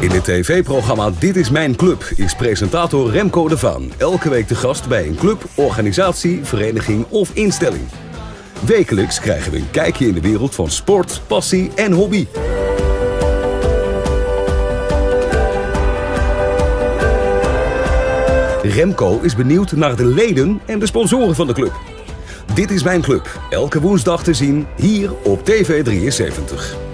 In het tv-programma Dit is mijn club is presentator Remco de Vaan elke week de gast bij een club, organisatie, vereniging of instelling. Wekelijks krijgen we een kijkje in de wereld van sport, passie en hobby. Remco is benieuwd naar de leden en de sponsoren van de club. Dit is mijn club, elke woensdag te zien hier op TV 73.